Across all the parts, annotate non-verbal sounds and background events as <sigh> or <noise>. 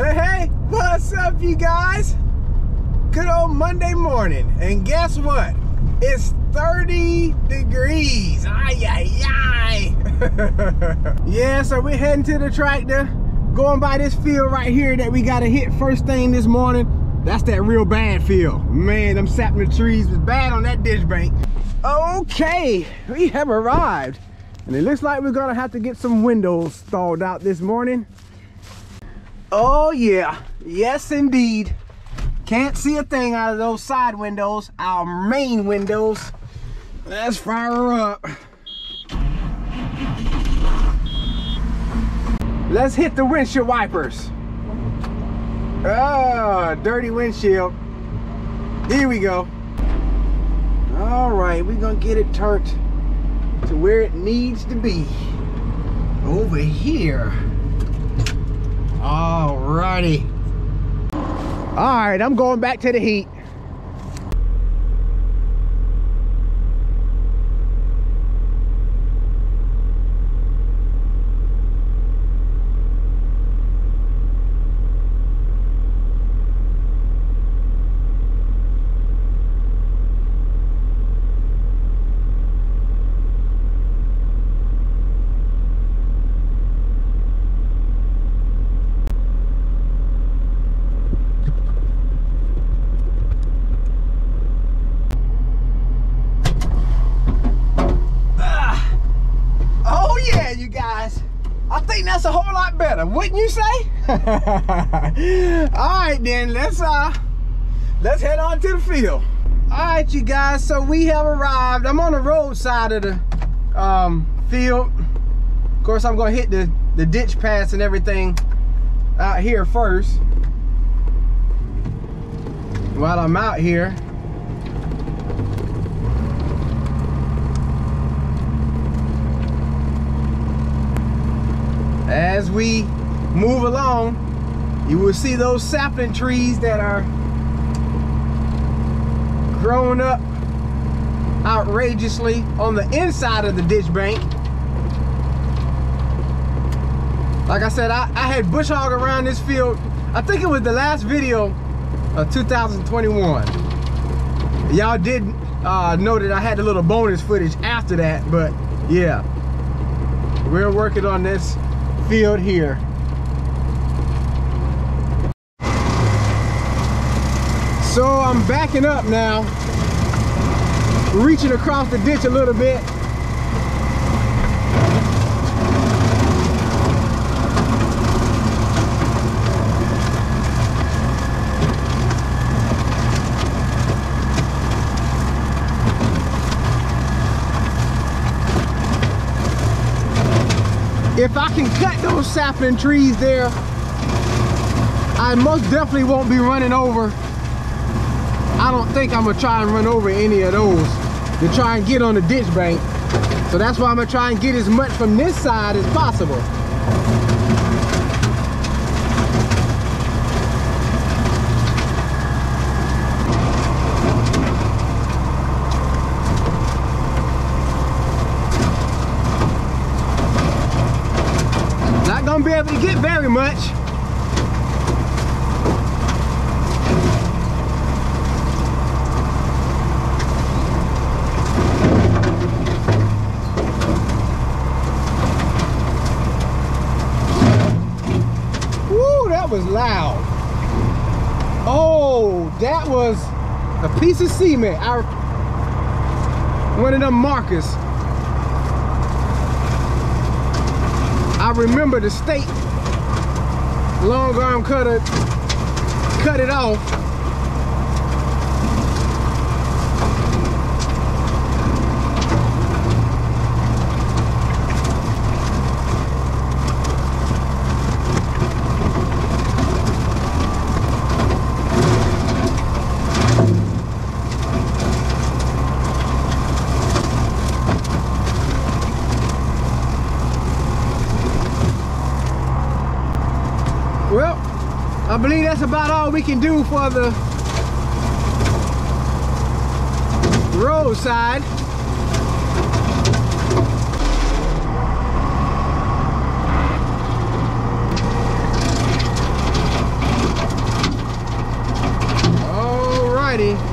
Hey, hey, what's up, you guys? Good old Monday morning, and guess what? It's 30 degrees. Ay, ay, ay. <laughs> yeah, so we're heading to the tractor, going by this field right here that we got to hit first thing this morning. That's that real bad field. Man, them sapling trees was bad on that ditch bank. Okay, we have arrived. And it looks like we're gonna have to get some windows stalled out this morning. Oh yeah, yes indeed. Can't see a thing out of those side windows, our main windows. Let's fire her up. Let's hit the windshield wipers. Ah, dirty windshield. Here we go. All right, we're gonna get it turned to where it needs to be. Over here. Alrighty. All right, I'm going back to the heat. Oh yeah, you guys. I think that's a whole lot better, wouldn't you say? <laughs> All right then, let's uh let's head on to the field. All right, you guys, so we have arrived. I'm on the road side of the um field. Of course, I'm gonna hit the, the ditch pass and everything out here first. While I'm out here. as we move along, you will see those sapling trees that are growing up outrageously on the inside of the ditch bank. Like I said, I, I had bush hog around this field. I think it was the last video of 2021. Y'all did uh, know that I had a little bonus footage after that, but yeah. We're working on this field here. So I'm backing up now, reaching across the ditch a little bit. if I can cut those sapling trees there, I most definitely won't be running over. I don't think I'm gonna try and run over any of those to try and get on the ditch bank. So that's why I'm gonna try and get as much from this side as possible. Not gonna be able to get very much. Woo, that was loud. Oh, that was a piece of cement. Our, one of them markers. I remember the state long arm cutter cut it off. believe that's about all we can do for the roadside. Alrighty.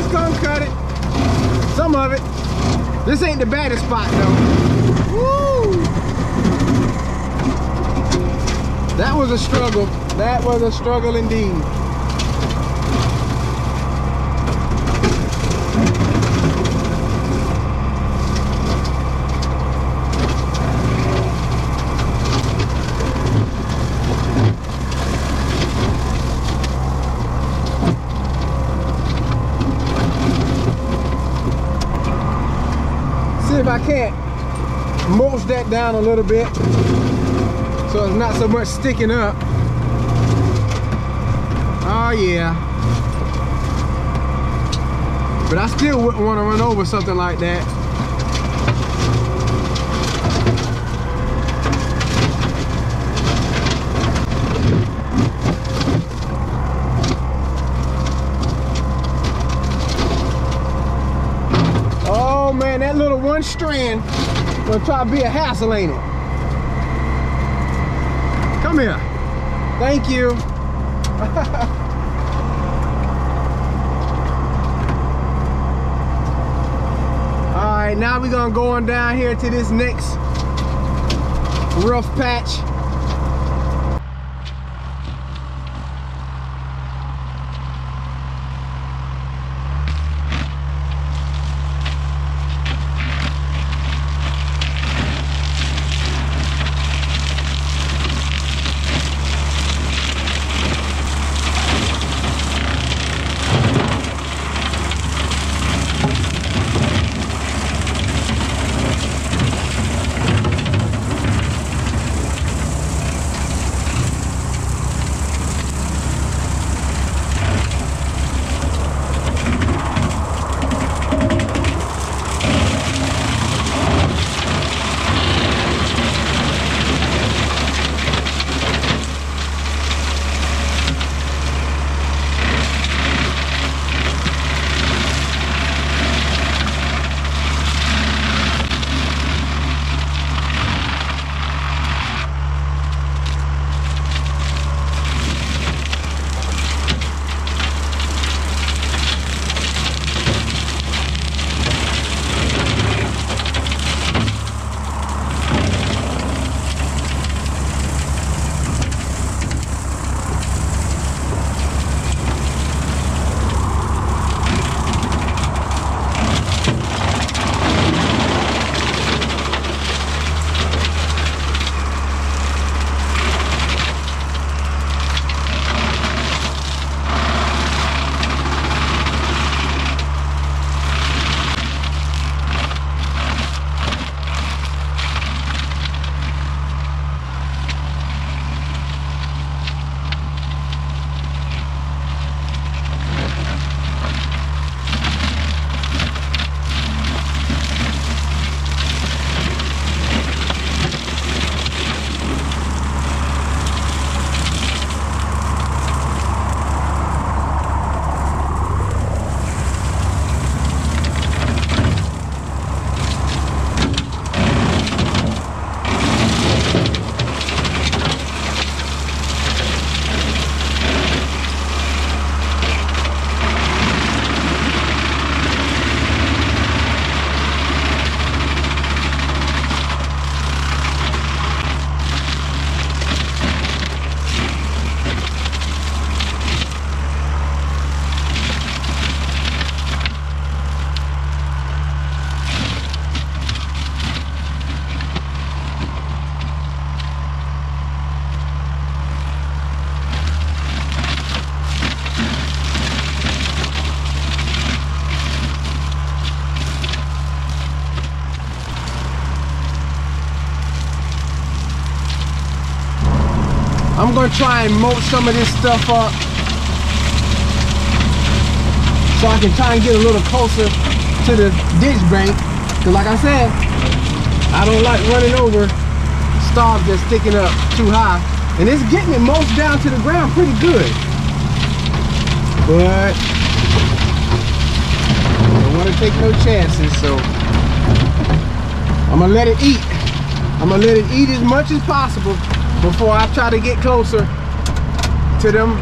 Just gonna cut it, Some of it. This ain't the baddest spot though. Woo! That was a struggle. That was a struggle indeed. Can't mulch that down a little bit so it's not so much sticking up. Oh yeah. But I still wouldn't want to run over something like that. Oh man, that little one strand gonna try to be a hassle, ain't it? Come here. Thank you. <laughs> All right, now we're gonna go on down here to this next rough patch. Try and mulch some of this stuff up so I can try and get a little closer to the ditch bank. Cause like I said, I don't like running over stalks that's sticking up too high. And it's getting it mulched down to the ground pretty good. But I don't want to take no chances, so I'm gonna let it eat. I'm gonna let it eat as much as possible before I try to get closer to them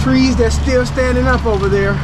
trees that's still standing up over there.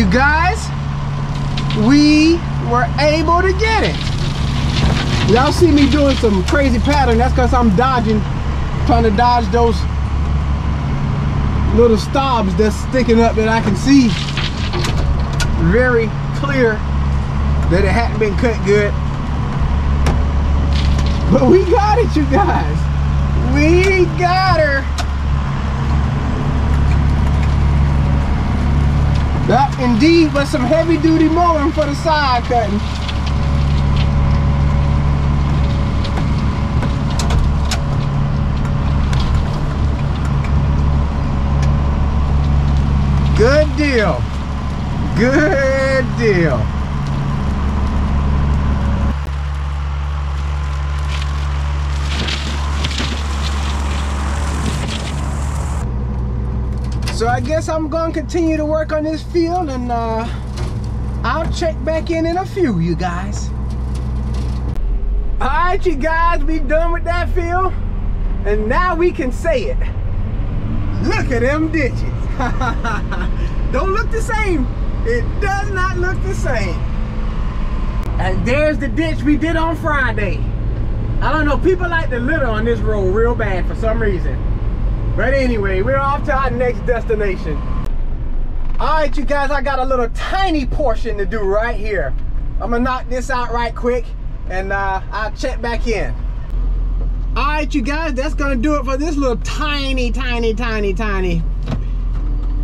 you guys, we were able to get it. Y'all see me doing some crazy pattern. That's because I'm dodging, trying to dodge those little stobs that's sticking up that I can see very clear that it hadn't been cut good. But we got it, you guys. We got her. That indeed was some heavy duty mowing for the side cutting. Good deal. Good deal. So I guess I'm gonna continue to work on this field and uh, I'll check back in in a few, you guys. All right, you guys, we done with that field. And now we can say it. Look at them ditches. <laughs> Don't look the same. It does not look the same. And there's the ditch we did on Friday. I don't know, people like to litter on this road real bad for some reason. But anyway, we're off to our next destination. All right, you guys, I got a little tiny portion to do right here. I'm gonna knock this out right quick and uh, I'll check back in. All right, you guys, that's gonna do it for this little tiny, tiny, tiny, tiny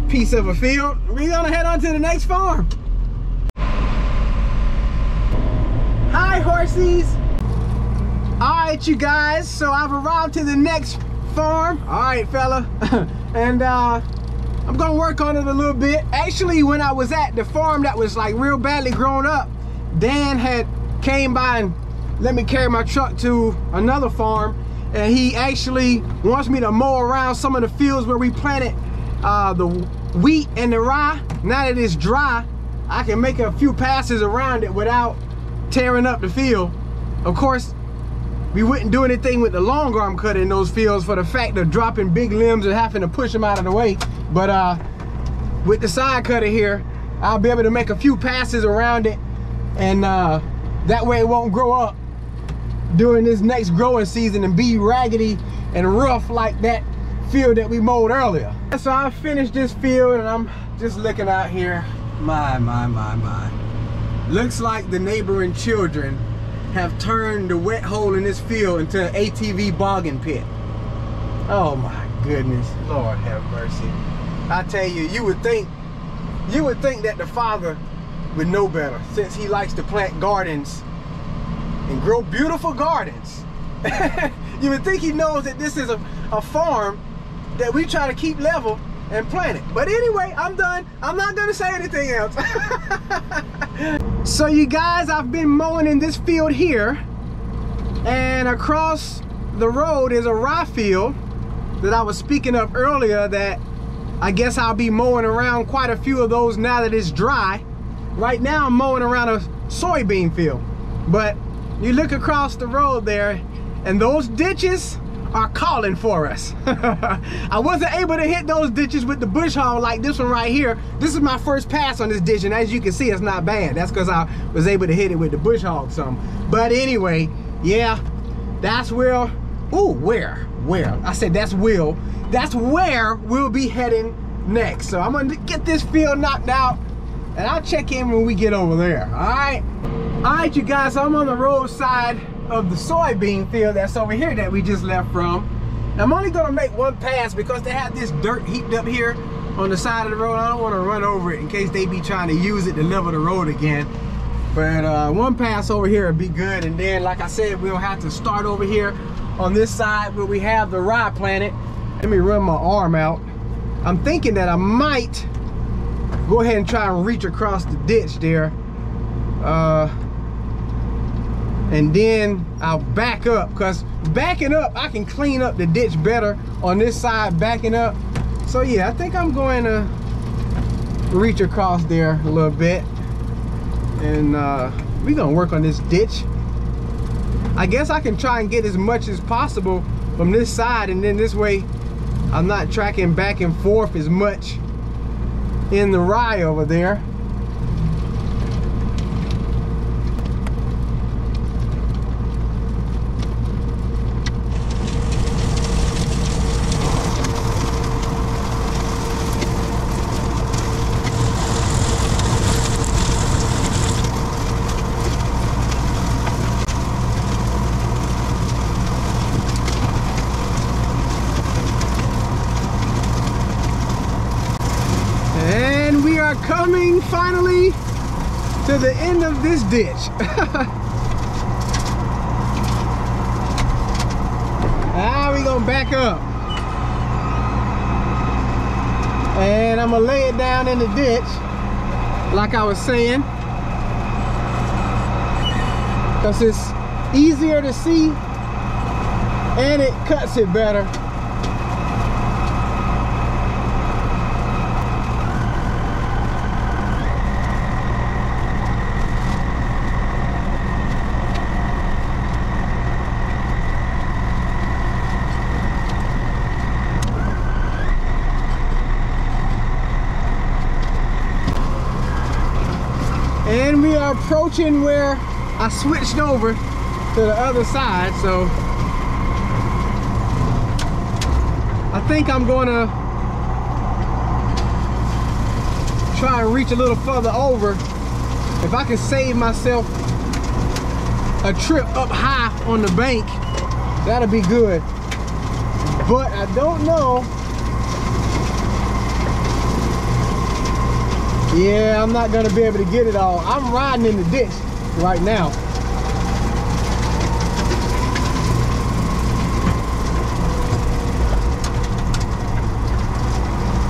piece of a field. We're gonna head on to the next farm. Hi, horsies. All right, you guys, so I've arrived to the next farm. All right, fella. <laughs> and uh, I'm gonna work on it a little bit. Actually, when I was at the farm that was like real badly grown up, Dan had came by and let me carry my truck to another farm and he actually wants me to mow around some of the fields where we planted uh, the wheat and the rye. Now that it's dry, I can make a few passes around it without tearing up the field. Of course, we wouldn't do anything with the long arm cut in those fields for the fact of dropping big limbs and having to push them out of the way. But uh, with the side cutter here, I'll be able to make a few passes around it and uh, that way it won't grow up during this next growing season and be raggedy and rough like that field that we mowed earlier. So I finished this field and I'm just looking out here. My, my, my, my. Looks like the neighboring children have turned the wet hole in this field into an ATV bogging pit. Oh my goodness, Lord have mercy. I tell you, you would think, you would think that the father would know better since he likes to plant gardens and grow beautiful gardens. <laughs> you would think he knows that this is a, a farm that we try to keep level and plant it. But anyway, I'm done. I'm not gonna say anything else. <laughs> so you guys, I've been mowing in this field here and across the road is a rye field that I was speaking of earlier that I guess I'll be mowing around quite a few of those now that it's dry. Right now I'm mowing around a soybean field. But you look across the road there and those ditches are calling for us. <laughs> I wasn't able to hit those ditches with the bush hog like this one right here. This is my first pass on this ditch and as you can see it's not bad. That's because I was able to hit it with the bush hog some. But anyway, yeah, that's where, oh, where, where? I said that's will. That's where we'll be heading next. So I'm gonna get this field knocked out and I'll check in when we get over there, all right? All right, you guys, I'm on the roadside of the soybean field that's over here that we just left from. I'm only gonna make one pass because they have this dirt heaped up here on the side of the road. I don't wanna run over it in case they be trying to use it to level the road again. But uh, one pass over here would be good. And then, like I said, we'll have to start over here on this side where we have the rye planted. Let me run my arm out. I'm thinking that I might go ahead and try and reach across the ditch there. Uh, and then I'll back up because backing up I can clean up the ditch better on this side backing up. So yeah I think I'm going to reach across there a little bit. And uh, we're gonna work on this ditch. I guess I can try and get as much as possible from this side and then this way I'm not tracking back and forth as much in the rye over there coming finally to the end of this ditch. now <laughs> ah, we gonna back up. And I'm gonna lay it down in the ditch, like I was saying. Cause it's easier to see and it cuts it better. And we are approaching where I switched over to the other side, so I think I'm gonna try and reach a little further over. If I can save myself a trip up high on the bank, that'll be good. But I don't know Yeah, I'm not gonna be able to get it all. I'm riding in the ditch right now.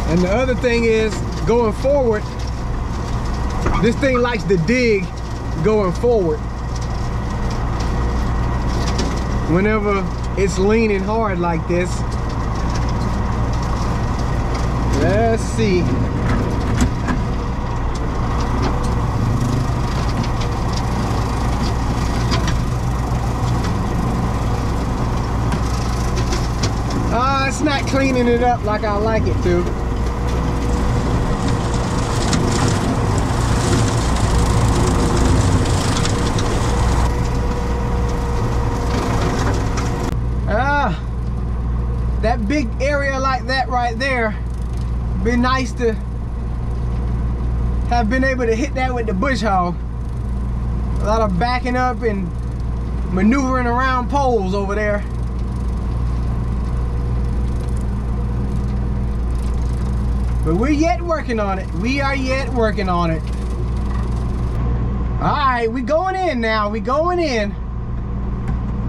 And the other thing is, going forward, this thing likes to dig going forward. Whenever it's leaning hard like this. Let's see. Uh, it's not cleaning it up like I like it to. Ah, that big area like that right there, be nice to have been able to hit that with the bush hog. A lot of backing up and maneuvering around poles over there. But we're yet working on it. We are yet working on it. All right, we going in now. We going in.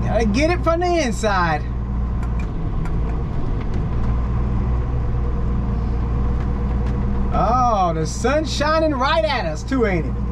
Gotta get it from the inside. Oh, the sun's shining right at us too, ain't it?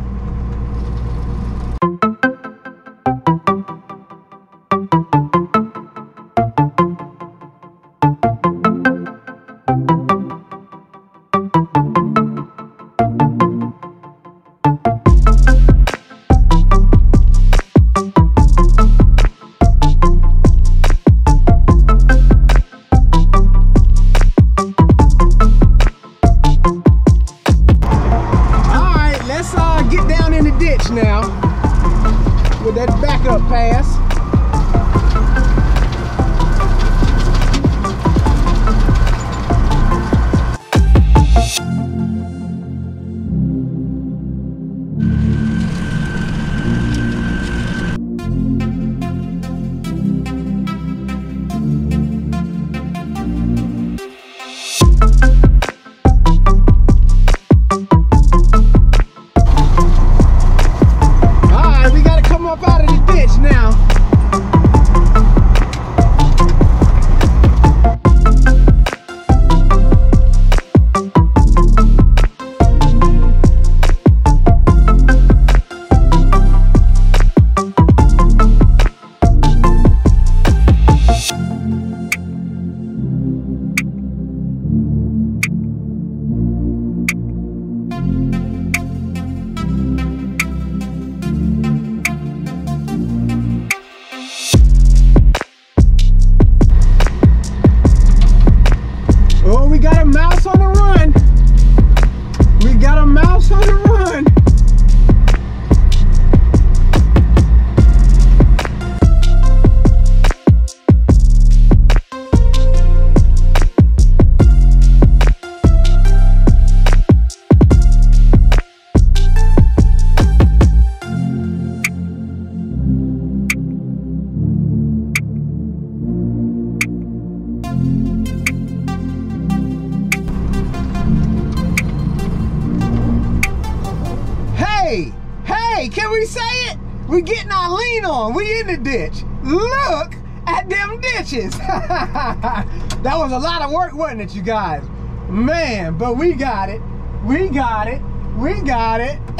It? We getting our lean on. We in the ditch. Look at them ditches. <laughs> that was a lot of work, wasn't it, you guys? Man, but we got it. We got it. We got it. <laughs>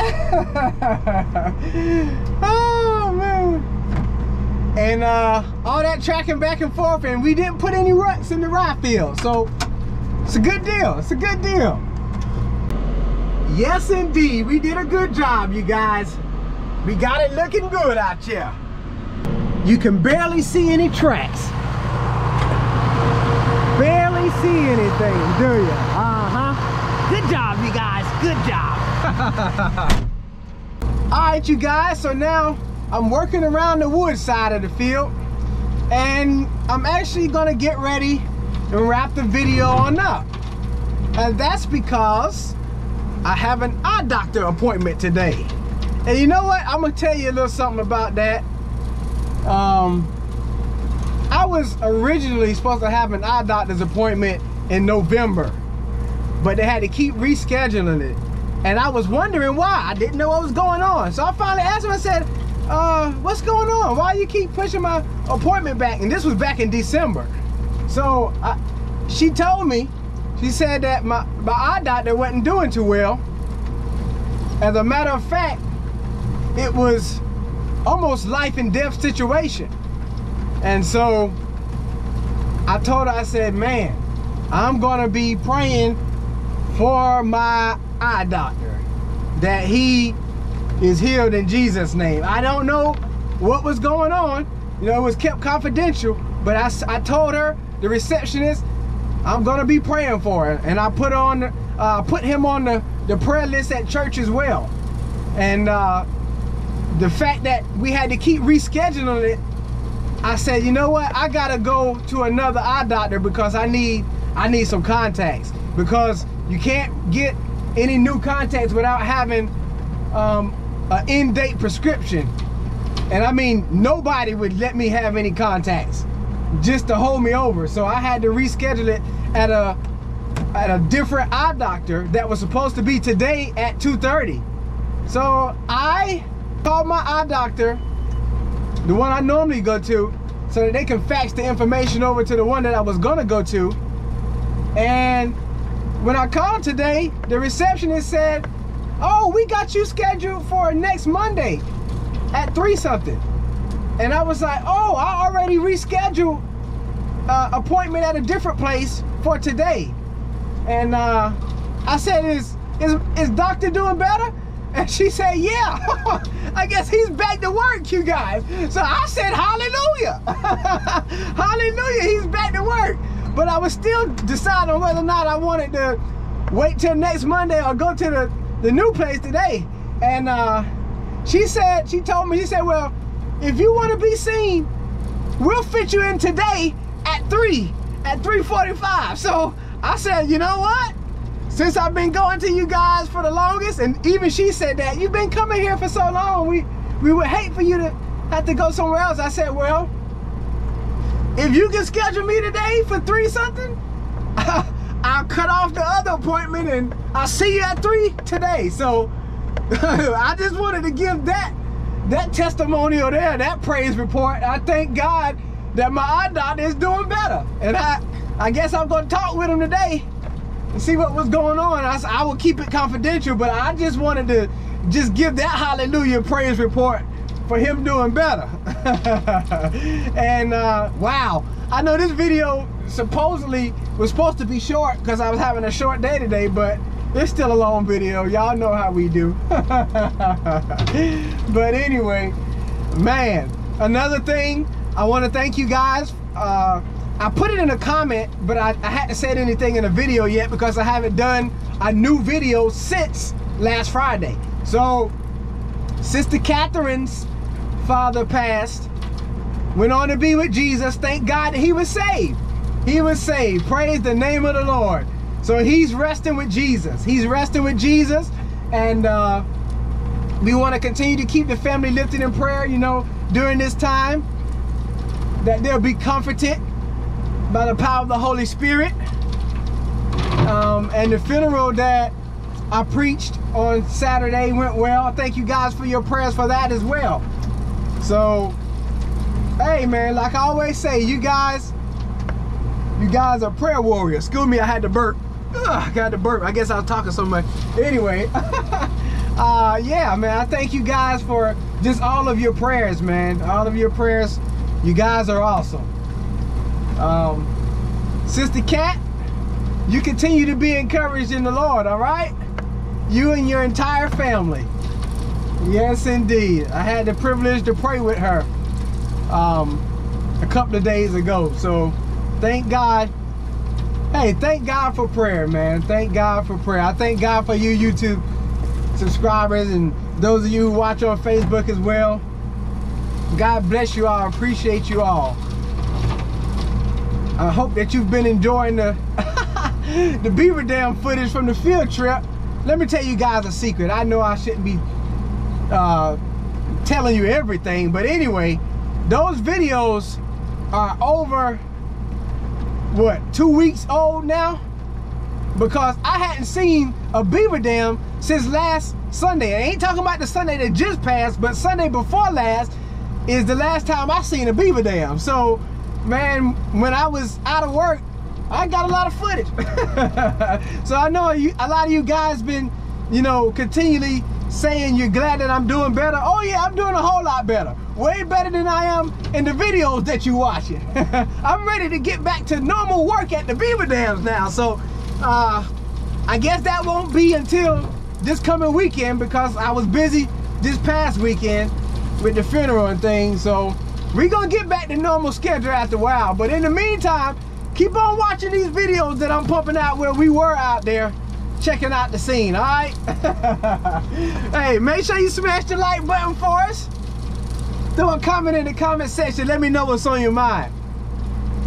oh, man. And uh, all that tracking back and forth, and we didn't put any ruts in the rye field. So it's a good deal. It's a good deal. Yes, indeed. We did a good job, you guys. We got it looking good out here. You can barely see any tracks. Barely see anything, do you? Uh-huh. Good job, you guys. Good job. <laughs> All right, you guys. So now I'm working around the wood side of the field. And I'm actually going to get ready and wrap the video on up. And that's because I have an eye doctor appointment today. And you know what? I'm gonna tell you a little something about that. Um, I was originally supposed to have an eye doctor's appointment in November, but they had to keep rescheduling it. And I was wondering why. I didn't know what was going on. So I finally asked him, I said, uh, what's going on? Why you keep pushing my appointment back? And this was back in December. So I, she told me, she said that my, my eye doctor wasn't doing too well. As a matter of fact, it was almost life and death situation. And so I told her, I said, man, I'm gonna be praying for my eye doctor that he is healed in Jesus' name. I don't know what was going on. You know, it was kept confidential, but I, I told her, the receptionist, I'm gonna be praying for her. And I put on, uh, put him on the, the prayer list at church as well. And uh, the fact that we had to keep rescheduling it, I said, you know what? I gotta go to another eye doctor because I need I need some contacts because you can't get any new contacts without having um, an in-date prescription. And I mean, nobody would let me have any contacts just to hold me over. So I had to reschedule it at a at a different eye doctor that was supposed to be today at 2:30. So I called my eye doctor, the one I normally go to, so that they can fax the information over to the one that I was gonna go to. And when I called today, the receptionist said, oh, we got you scheduled for next Monday at three something. And I was like, oh, I already rescheduled uh, appointment at a different place for today. And uh, I said, is, is, is doctor doing better? And she said, yeah, <laughs> I guess he's back to work, you guys. So I said, hallelujah. <laughs> hallelujah, he's back to work. But I was still deciding whether or not I wanted to wait till next Monday or go to the, the new place today. And uh, she said, she told me, she said, well, if you want to be seen, we'll fit you in today at 3, at 3.45. So I said, you know what? Since I've been going to you guys for the longest, and even she said that, you've been coming here for so long, we, we would hate for you to have to go somewhere else. I said, well, if you can schedule me today for three something, <laughs> I'll cut off the other appointment and I'll see you at three today. So <laughs> I just wanted to give that that testimonial there, that praise report. I thank God that my eye doctor is doing better. And I, I guess I'm gonna talk with him today see what was going on. I, I will keep it confidential, but I just wanted to just give that hallelujah praise report for him doing better. <laughs> and uh, wow, I know this video supposedly was supposed to be short because I was having a short day today, but it's still a long video. Y'all know how we do. <laughs> but anyway, man, another thing, I want to thank you guys. Uh, I put it in a comment, but I, I hadn't said anything in a video yet because I haven't done a new video since last Friday. So, Sister Catherine's father passed, went on to be with Jesus. Thank God he was saved. He was saved. Praise the name of the Lord. So he's resting with Jesus. He's resting with Jesus. And uh, we want to continue to keep the family lifted in prayer, you know, during this time. That they'll be comforted by the power of the Holy Spirit. Um, and the funeral that I preached on Saturday went well. Thank you guys for your prayers for that as well. So, hey man, like I always say, you guys, you guys are prayer warriors. Excuse me, I had to burp. Ugh, I got to burp. I guess I was talking so much. Anyway, <laughs> uh, yeah, man, I thank you guys for just all of your prayers, man. All of your prayers. You guys are awesome. Um, Sister Cat, you continue to be encouraged in the Lord, all right? You and your entire family. Yes, indeed. I had the privilege to pray with her um, a couple of days ago. So thank God. Hey, thank God for prayer, man. Thank God for prayer. I thank God for you YouTube subscribers and those of you who watch on Facebook as well. God bless you all. I appreciate you all. I hope that you've been enjoying the <laughs> the beaver dam footage from the field trip. Let me tell you guys a secret. I know I shouldn't be uh, telling you everything, but anyway, those videos are over, what, two weeks old now? Because I hadn't seen a beaver dam since last Sunday. I ain't talking about the Sunday that just passed, but Sunday before last is the last time I seen a beaver dam. So, man, when I was out of work, I got a lot of footage. <laughs> so I know you, a lot of you guys been, you know, continually saying you're glad that I'm doing better. Oh yeah, I'm doing a whole lot better. Way better than I am in the videos that you're watching. <laughs> I'm ready to get back to normal work at the beaver dams now. So uh, I guess that won't be until this coming weekend because I was busy this past weekend with the funeral and things. So we're gonna get back to normal schedule after a while. But in the meantime, keep on watching these videos that I'm pumping out where we were out there checking out the scene, all right? <laughs> hey, make sure you smash the like button for us. Throw a comment in the comment section. Let me know what's on your mind.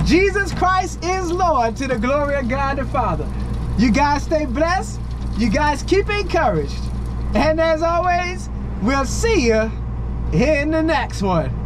Jesus Christ is Lord to the glory of God the Father. You guys stay blessed. You guys keep encouraged. And as always, we'll see you in the next one.